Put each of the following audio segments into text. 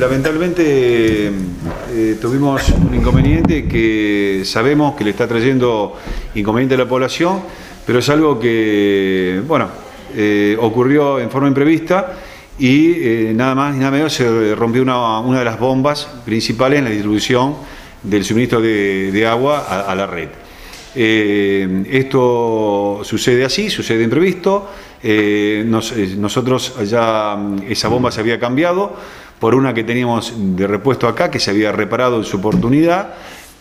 Lamentablemente eh, tuvimos un inconveniente que sabemos que le está trayendo inconveniente a la población, pero es algo que, bueno, eh, ocurrió en forma imprevista y eh, nada más y nada menos se rompió una, de las bombas principales en la distribución del suministro de, agua a, la red. esto sucede así, sucede de imprevisto, nosotros ya esa bomba se había cambiado, por una que teníamos de repuesto acá, que se había reparado en su oportunidad,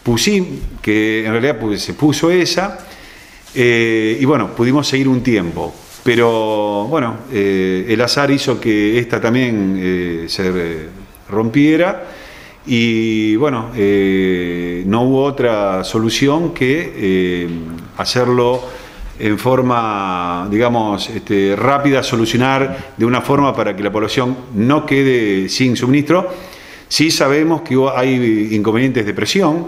pusí, que en realidad se puso esa, eh, y bueno, pudimos seguir un tiempo. Pero bueno, eh, el azar hizo que esta también eh, se rompiera. Y bueno, no hubo otra solución que hacerlo en forma, digamos, este, rápida, solucionar de una forma para que la población no quede sin suministro. Sí sabemos que hay inconvenientes de presión,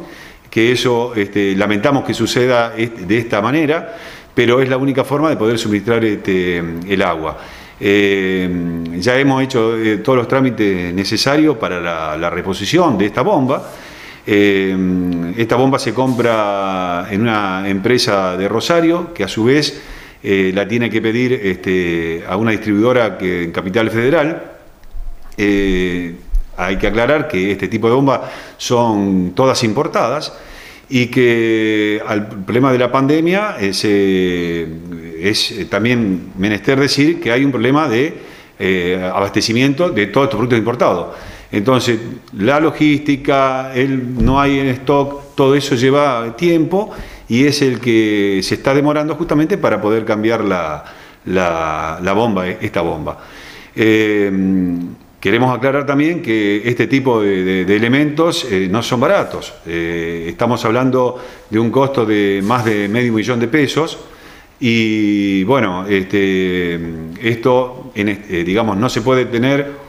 que eso este, lamentamos que suceda de esta manera, pero es la única forma de poder suministrar este, el agua. Eh, ya hemos hecho eh, todos los trámites necesarios para la reposición de esta bomba. Eh, esta bomba se compra en una empresa de Rosario, que a su vez eh, la tiene que pedir este, a una distribuidora que, en Capital Federal. Eh, hay que aclarar que este tipo de bombas son todas importadas y que al problema de la pandemia es, es también menester decir que hay un problema de abastecimiento de todos estos productos importados. Entonces, la logística, el no hay en stock, todo eso lleva tiempo y es el que se está demorando justamente para poder cambiar la, bomba, esta bomba. Eh, queremos aclarar también que este tipo de, elementos eh, no son baratos. Eh, estamos hablando de un costo de más de medio millón de pesos y bueno, este, esto digamos no se puede tener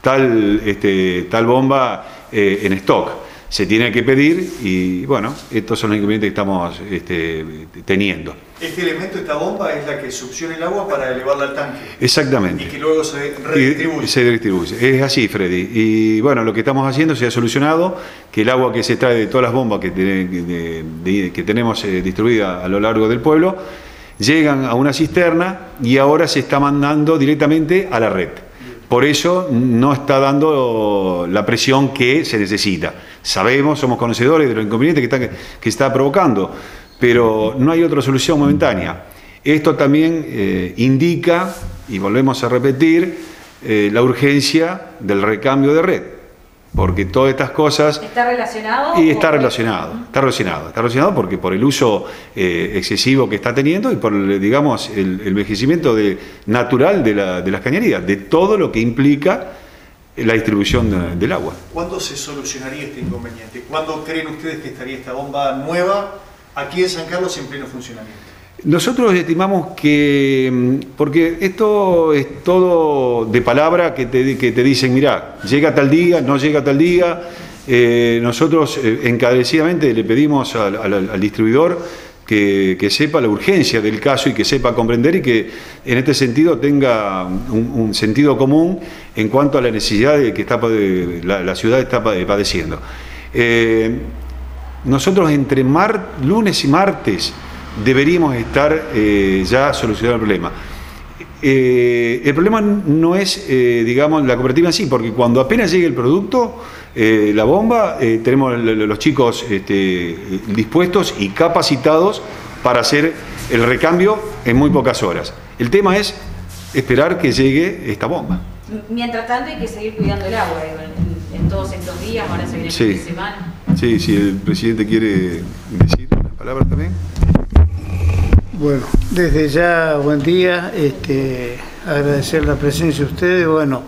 tal, este, tal bomba eh, en stock. Se tiene que pedir y bueno, estos son los inconvenientes que estamos este, teniendo. Este elemento, esta bomba, es la que succiona el agua para elevarla al tanque. Exactamente. Y que luego se redistribuye. se redistribuye. Es así, Freddy. Y bueno, lo que estamos haciendo se ha solucionado, que el agua que se trae de todas las bombas que, que tenemos eh, distribuida a lo largo del pueblo, llegan a una cisterna y ahora se está mandando directamente a la red. Por eso no está dando la presión que se necesita. Sabemos, somos conocedores de los inconvenientes que está, que está provocando, pero no hay otra solución momentánea. Esto también eh, indica, y volvemos a repetir, eh, la urgencia del recambio de red porque todas estas cosas... ¿Está relacionado? Y está relacionado, está relacionado, está relacionado porque por el uso eh, excesivo que está teniendo y por, digamos, el, envejecimiento de, natural de, las cañerías, de todo lo que implica la distribución del agua. ¿Cuándo se solucionaría este inconveniente? ¿Cuándo creen ustedes que estaría esta bomba nueva aquí en San Carlos en pleno funcionamiento? Nosotros estimamos que, mm, porque esto es todo de palabra que te, que te dicen, mira, llega tal día, no llega tal día, eh, nosotros eh, encarecidamente le pedimos al, distribuidor que, sepa la urgencia del caso y que sepa comprender y que en este sentido tenga un, sentido común en cuanto a la necesidad de que está, la, ciudad está padeciendo. Eh, nosotros entre lunes y martes, deberíamos estar eh, ya solucionando el problema. Eh, el problema no es, eh, digamos, la cooperativa en sí, porque cuando apenas llegue el producto, la bomba, tenemos los chicos este, dispuestos y capacitados para hacer el recambio en muy pocas horas. El tema es esperar que llegue esta bomba. Mientras tanto hay que seguir cuidando el agua en, todos estos días, ahora se viene el fin de semana. Sí, si el presidente quiere decir una palabra también. Bueno, desde ya, buen día, este, agradecer la presencia de ustedes, bueno,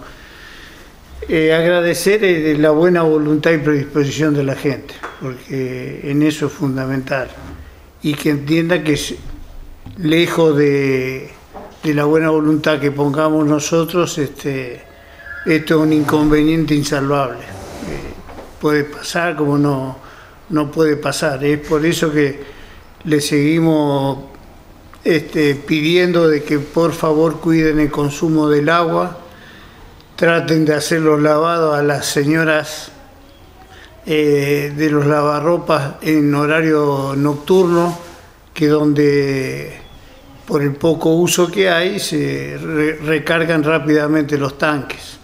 eh, agradecer eh, la buena voluntad y predisposición de la gente, porque en eso es fundamental, y que entienda que lejos de, la buena voluntad que pongamos nosotros, este, esto es un inconveniente insalvable. Eh, puede pasar como no, no puede pasar, es por eso que le seguimos este, pidiendo de que por favor cuiden el consumo del agua, traten de hacer los lavados a las señoras eh, de los lavarropas en horario nocturno, que donde por el poco uso que hay se recargan rápidamente los tanques.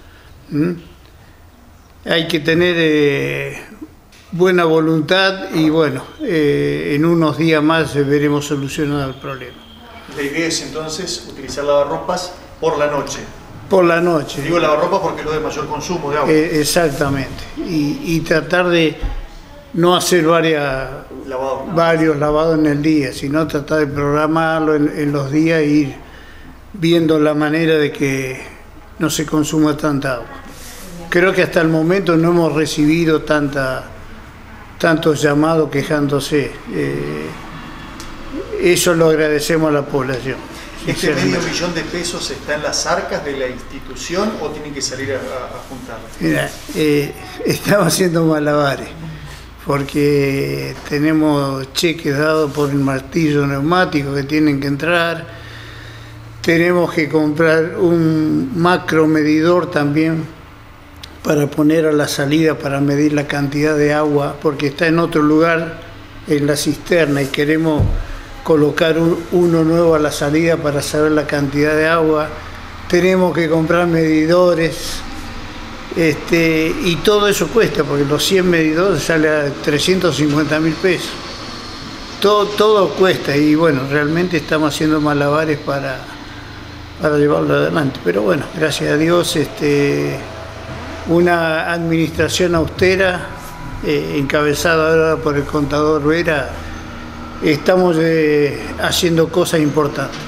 Hay que tener eh, buena voluntad y bueno, eh, en unos días más veremos solucionado el problema. La idea es entonces utilizar lavarropas por la noche. Por la noche. Digo lavarropas porque es lo de mayor consumo de agua. Eh, exactamente. Y, tratar de no hacer varias, varios lavados en el día, sino tratar de programarlo en, los días e ir viendo la manera de que no se consuma tanta agua. Creo que hasta el momento no hemos recibido tanta, tantos llamados quejándose. Eh, eso lo agradecemos a la población. ¿Este medio millón de pesos está en las arcas de la institución o tienen que salir a, a Mira, eh, estamos haciendo malabares porque tenemos cheques dados por el martillo neumático que tienen que entrar, tenemos que comprar un macro medidor también para poner a la salida para medir la cantidad de agua, porque está en otro lugar en la cisterna y queremos colocar uno nuevo a la salida para saber la cantidad de agua, tenemos que comprar medidores, este, y todo eso cuesta, porque los 100 medidores sale a 350 mil pesos. Todo, todo cuesta y bueno, realmente estamos haciendo malabares para, para llevarlo adelante. Pero bueno, gracias a Dios, este, una administración austera, eh, encabezada ahora por el contador Vera, estamos eh, haciendo cosas importantes.